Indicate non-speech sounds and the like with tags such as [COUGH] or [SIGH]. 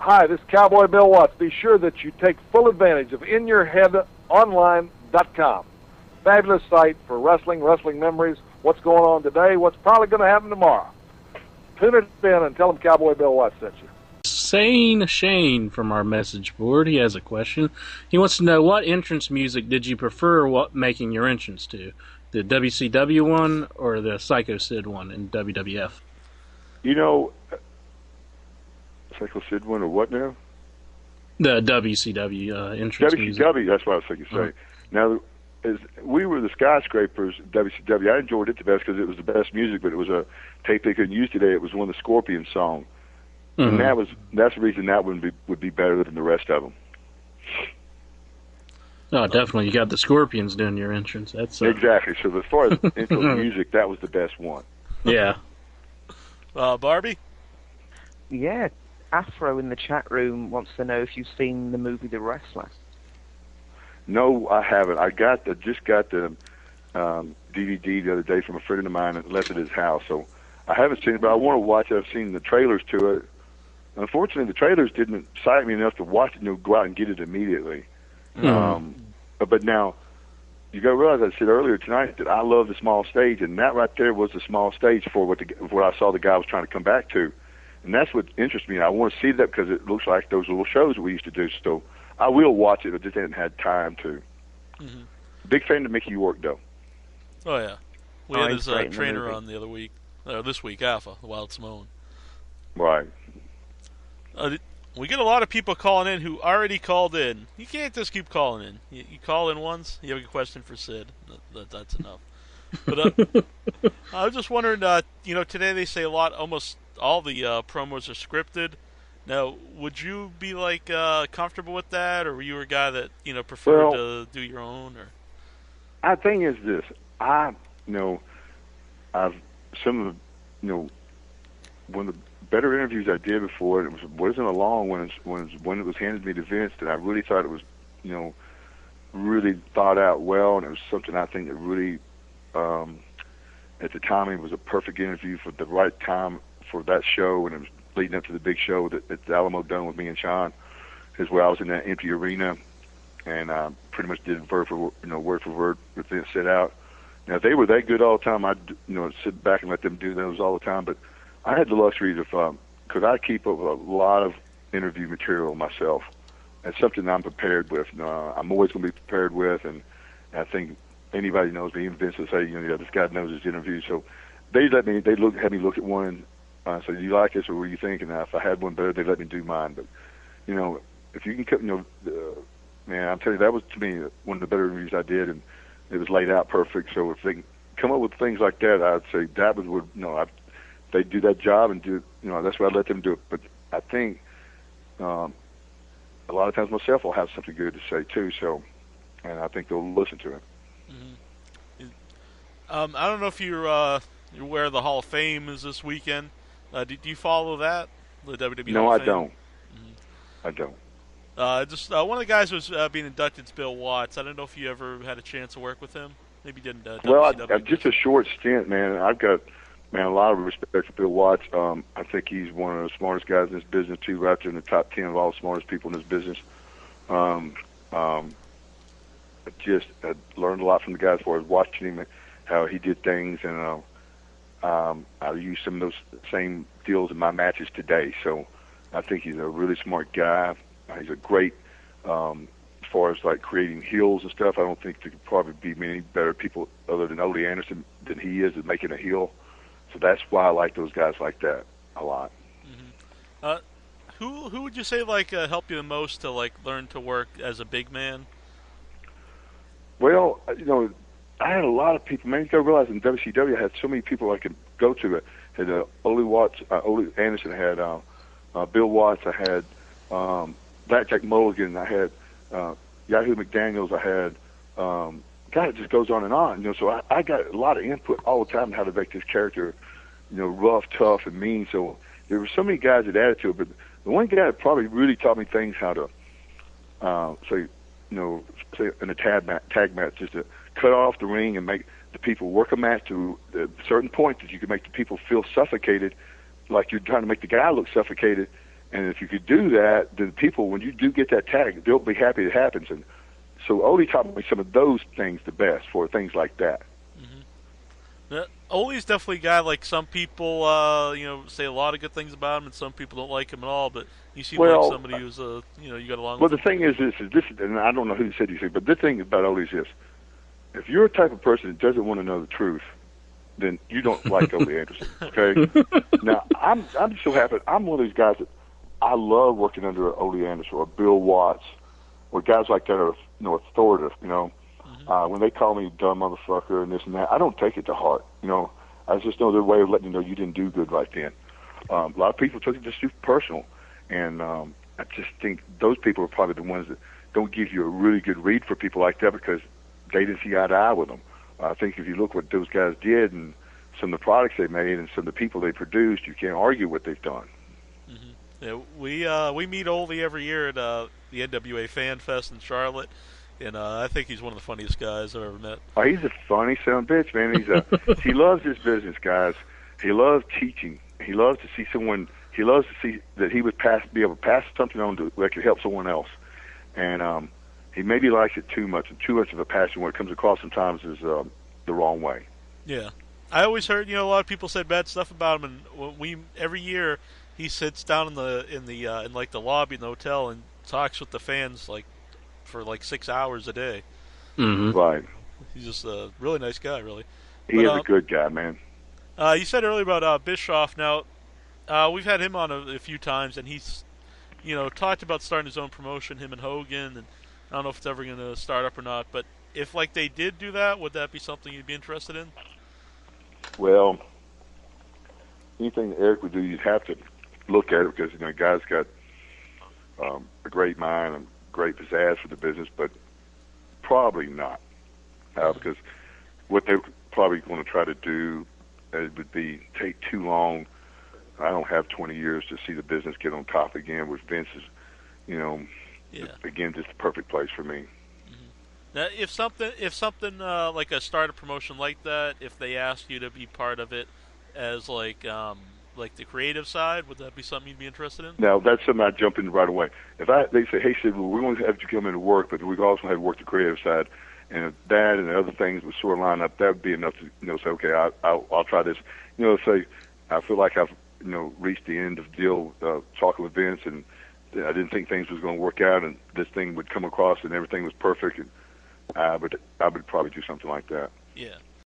Hi, this is Cowboy Bill Watts. Be sure that you take full advantage of InYourHeadOnline.com. Fabulous site for wrestling, wrestling memories, what's going on today, what's probably going to happen tomorrow. Tune it in and tell them Cowboy Bill Watts sent you. Sane Shane from our message board. He has a question. He wants to know what entrance music did you prefer what making your entrance to? The WCW one or the Psycho Sid one in WWF? You know, Psycho Sid one or what now? The WCW uh, entrance WCW, music. that's what I was thinking. Say Uh-huh. now, as we were the skyscrapers. WCW, I enjoyed it the best because it was the best music, but it was a tape they couldn't use today. It was one of the Scorpion songs, Mhm. and that was that's the reason that would be would be better than the rest of them. Oh, definitely. You got the Scorpions doing your entrance. That's uh, Exactly. So as far as [LAUGHS] intro music, that was the best one. yeah. Uh, Barbie? Yeah, Afro in the chat room wants to know if you've seen the movie The Wrestler. No, I haven't. I got the just got the um, DVD the other day from a friend of mine and left at his house. So I haven't seen it, but I want to watch it. I've seen the trailers to it. Unfortunately, the trailers didn't excite me enough to watch it and go out and get it immediately. Um, but, but now you got to realize I said earlier tonight that I love the small stage, and that right there was the small stage for what the what I saw the guy was trying to come back to, and that's what interests me. I want to see that because it looks like those little shows we used to do. So I will watch it, but just haven't had time to. Mhm. Big fan of Mickey Rourke though. Oh, yeah. We Oh, had his uh, great in the trainer on the other week. Uh, this week, Afa, the Wild Samoan. Right. Uh, we get a lot of people calling in who already called in. You can't just keep calling in. You, you call in once, you have a question for Sid. That, that, that's enough. But uh, [LAUGHS] I was just wondering, uh, you know, today they say a lot, almost all the uh, promos are scripted. Now, would you be like uh, comfortable with that, or were you a guy that you know preferred Well- to do your own? Or I thing is this. I you know I've some of the you know one of the better interviews I did before it was wasn't a long one. It was, was when it was handed me to Vince that I really thought it was you know really thought out well, and it was something I think that really um, at the time it was a perfect interview for the right time for that show, and it was leading up to the big show that, that the Alamodome with me and Shawn, is where I was in that empty arena, and uh, pretty much did word for you know word for word what Vince set out. Now if they were that good all the time, I'd you know sit back and let them do those all the time, but I had the luxury of um, because I keep up a lot of interview material myself. It's something I'm prepared with. Uh, I'm always going to be prepared with, and I think anybody knows me, even Vince will say, you know, yeah, this guy knows his interview. So they let me, they look, had me look at one say, do you like this or what do you think? And if I had one better, they let me do mine. But you know, if you can, cut, you know, uh, man, I'm telling you, that was to me one of the better interviews I did, and it was laid out perfect. So if they come up with things like that, I'd say that would, would you know, I, they do that job and do, you know, that's what I let them do it. But I think um, a lot of times myself will have something good to say too. So, and I think they'll listen to it. um, I don't know if you're uh, you're aware the Hall of Fame is this weekend. Uh, do, do you follow that? The WWE. no, I don't. I don't. Uh, just uh, one of the guys who's uh, being inducted is Bill Watts. I don't know if you ever had a chance to work with him. Maybe you didn't. Uh, Well, I, I, just a short stint, man. I've got man a lot of respect for Bill Watts. Um, I think he's one of the smartest guys in this business too, right there in the top ten of all the smartest people in this business. Um, um, I just I learned a lot from the guy as far as watching him, and how he did things, and uh, um, I use some of those same deals in my matches today. So I think he's a really smart guy. He's a great um, as far as like creating heels and stuff. I don't think there could probably be many better people other than Ole Anderson than he is at making a heel. So that's why I like those guys like that a lot. mhm Uh, who who would you say like uh, helped you the most to like learn to work as a big man? Well, you know, I had a lot of people. Man, you got to realize in WCW I had so many people I could go to. I had uh, Ole Watts, uh, Ole Anderson. I had uh, uh, Bill Watts. I had um, Blackjack Mulligan. I had uh, Wahoo McDaniel's. I had um, God. It just goes on and on. You know, so I, I got a lot of input all the time on how to make this character, you know, rough, tough, and mean. So there were so many guys that added to it. But the one guy that probably really taught me things how to, uh, say, you know, say in a tag match, tag match, is to cut off the ring and make the people work a match to a certain point that you can make the people feel suffocated, like you're trying to make the guy look suffocated, And if you could do that, then people, when you do get that tag, they'll be happy it happens. And so Ole taught me some of those things the best for things like that. Uh, Ole's definitely a guy like some people, uh, you know, say a lot of good things about him, and some people don't like him at all. But you seem Well, like somebody who's, uh, you know, you got along Well, with. the thing is, this is this, and I don't know who said these things, but the thing about Ole is this: if you're a type of person that doesn't want to know the truth, then you don't [LAUGHS] like Ole Anderson. Okay. [LAUGHS] now, I'm I'm so happy. I'm one of these guys that I love working under Ole Anderson or Bill Watts or guys like that are you know authoritative. You know, uh, when they call me dumb motherfucker and this and that, I don't take it to heart. You know, I just know their way of letting you know you didn't do good right then. Um, a lot of people took it just too personal, and um, I just think those people are probably the ones that don't give you a really good read for people like that because they didn't see eye to eye with them. I think if you look what those guys did and some of the products they made and some of the people they produced, you can't argue what they've done. Yeah, we uh, we meet Ole every year at uh, the NWA Fan Fest in Charlotte, and uh, I think he's one of the funniest guys I've ever met. Oh, he's a funny son of a bitch, man. He's a [LAUGHS] he loves his business, guys. He loves teaching. He loves to see someone. He loves to see that he would pass, be able to pass something on to that could help someone else. And um, he maybe likes it too much, and too much of a passion when it comes across sometimes is um, the wrong way. Yeah, I always heard you know a lot of people said bad stuff about him, and we every year he sits down in the in the uh, in like the lobby in the hotel and talks with the fans like for like six hours a day. hmm Right. He's just a really nice guy, really. He But, is uh, a good guy, man. Uh, you said earlier about uh, Bischoff. Now, uh, we've had him on a, a few times, and he's, you know, talked about starting his own promotion. Him and Hogan, and I don't know if it's ever going to start up or not. But if like they did do that, would that be something you'd be interested in? Well, anything that Eric would do, you'd have to look at it because you know, guy's got um, a great mind and great pizzazz for the business, but probably not, uh, because what they're probably going to try to do uh, would be take too long. I don't have 20 years to see the business get on top again, which Vince is, you know, Yeah. again, just the perfect place for me. Now, if something, if something uh, like a startup promotion like that, if they asked you to be part of it as like um, like the creative side, would that be something you'd be interested in? Now that's something I jump in right away. If I they say, hey, Sid, well, we're going to have you come in to work, but we also have to work the creative side, and if that and the other things would sort of line up, that would be enough to you know say, okay, I, I'll, I'll try this. You know, say I feel like I've you know reached the end of deal uh, talking with Vince, and I didn't think things was going to work out, and this thing would come across, and everything was perfect, and I would I would probably do something like that. Yeah.